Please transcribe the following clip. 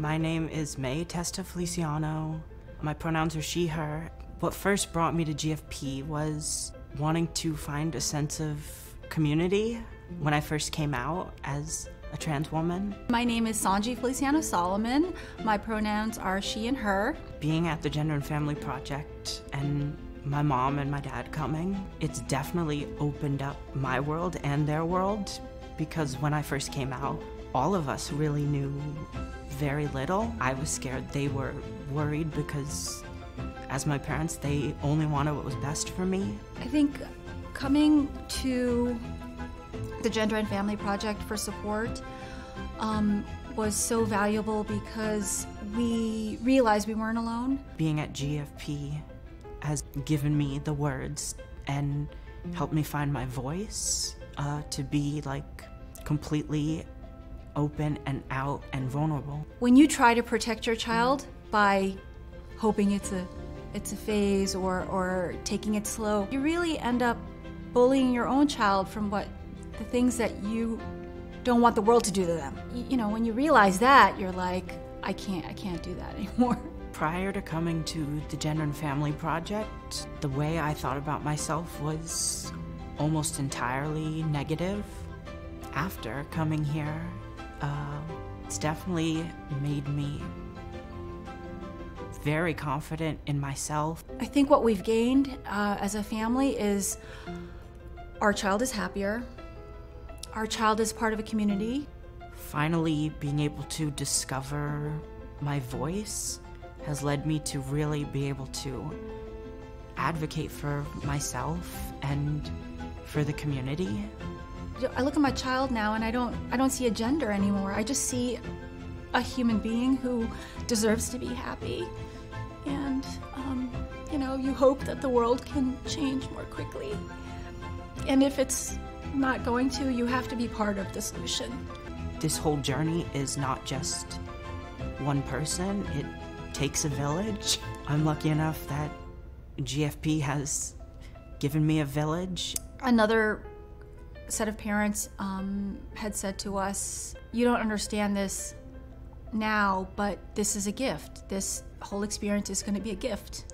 My name is Mae Testa Feliciano. My pronouns are she, her. What first brought me to GFP was wanting to find a sense of community when I first came out as a trans woman. My name is Sonjie Feliciano Solomon. My pronouns are she and her. Being at the Gender and Family Project and my mom and my dad coming, it's definitely opened up my world and their world because when I first came out, all of us really knew very little. I was scared they were worried because as my parents, they only wanted what was best for me. I think coming to the Gender and Family Project for support um, was so valuable because we realized we weren't alone. Being at GFP has given me the words and helped me find my voice uh, to be like completely open and out and vulnerable. When you try to protect your child by hoping it's a it's a phase or or taking it slow, you really end up bullying your own child from what the things that you don't want the world to do to them. You, know, when you realize that, you're like, I can't I can't do that anymore. Prior to coming to the Gender and Family Project, the way I thought about myself was almost entirely negative. After coming here, uh, it's definitely made me very confident in myself. I think what we've gained uh, as a family is our child is happier, our child is part of a community. Finally, being able to discover my voice has led me to really be able to advocate for myself and for the community. I look at my child now and I don't I don't see a gender anymore. I just see a human being who deserves to be happy. And um, you know, you hope that the world can change more quickly. And if it's not going to, you have to be part of the solution. This whole journey is not just one person, it takes a village. I'm lucky enough that GFP has given me a village. Another set of parents um, had said to us, You don't understand this now, but this is a gift. This whole experience is going to be a gift.